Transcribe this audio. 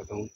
कर दूँ